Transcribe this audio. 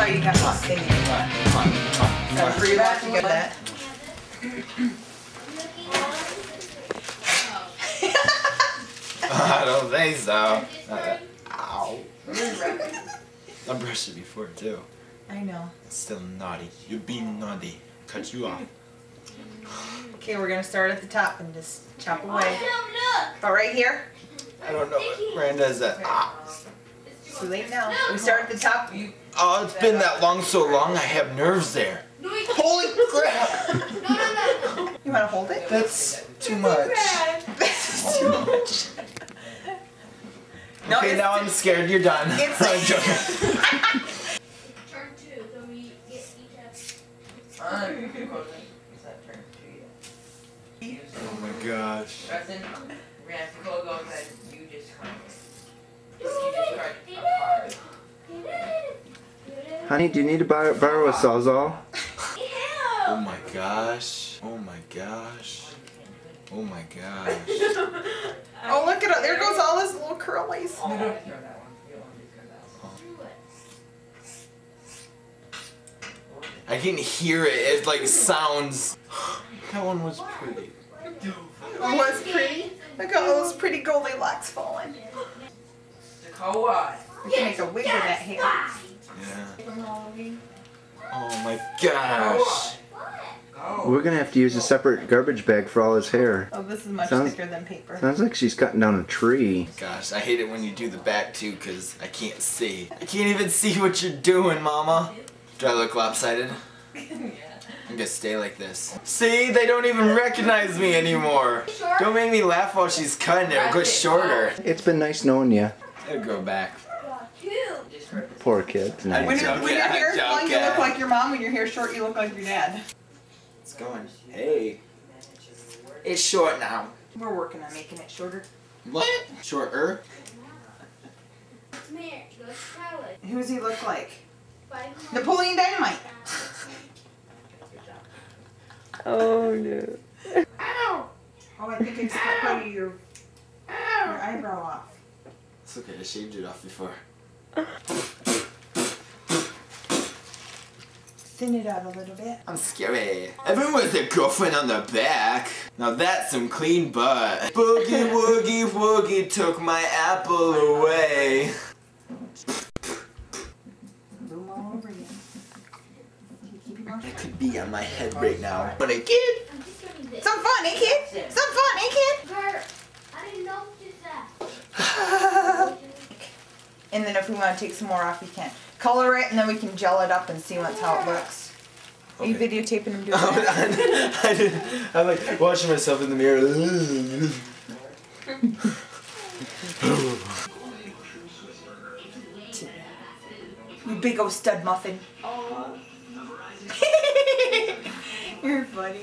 Sorry, you got lost singing. Sorry for you back to get that. I don't think so. Uh, ow. I brushed it before too. I know. It's still naughty. You're being naughty. Cut you off. Okay, we're gonna start at the top and just chop away. About right here. I don't know what Miranda is that. Ah. It's too late now. We start at the top. You Oh, it's been that long so long I have nerves there. Holy crap! you wanna hold it? That's too much. This is too much. No, Okay, now I'm scared. You're done. It's- I'm joking. Turn two, so we get each Oh my gosh. Preston, we're gonna have to go go ahead. You just come. You just start a card. Honey, do you need to borrow, borrow a sawzall? Oh my gosh. Oh my gosh. Oh my gosh. Oh, look at it. There goes all his little curlies. You don't have to throw that one. You don't want that one. I can hear it. It like sounds. That one was pretty. It was pretty. Look at all those pretty Goldilocks falling. Dakota. We can make a wig with that hair. Yeah. Oh my gosh. Go. We're gonna have to use a separate garbage bag for all his hair. Oh, this is much Sounds- thicker than paper. Sounds like she's cutting down a tree. Gosh, I hate it when you do the back too because I can't see. I can't even see what you're doing, Mama. Do I look lopsided? yeah. I'm gonna stay like this. See, they don't even recognize me anymore. Don't make me laugh while she's cutting it. It'll go shorter. It's been nice knowing you. It'll grow back. Just hurt this. Poor kid. When, your- when your Joking, hair's long, you look joking. like your mom. When your hair's short, you look like your dad. It's going. Hey. It's short now. We're working on making it shorter. What? Shorter? Come here, go. Who does he look like? Napoleon Dynamite. Oh no. Ow! Oh, I think I just cut part of your, your eyebrow off. It's okay, I shaved it off before. Thin it out a little bit. I'm scary. Everyone with their girlfriend on the back. Now that's some clean butt. Boogie woogie woogie took my apple away. Boom all over again. Keep your mouth That could be on my head right now. When a kid. I'm just doing this. Some fun, eh, kid? Some fun, eh, kid? Bert, I didn't know that. And then if we want to take some more off, we can. Color it, and then we can gel it up and see what's how it looks. Are you videotaping him doing Oh, that? I, didn't, I'm like watching myself in the mirror. You big old stud muffin. You're funny.